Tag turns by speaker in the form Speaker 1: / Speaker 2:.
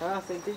Speaker 1: 啊，兄弟。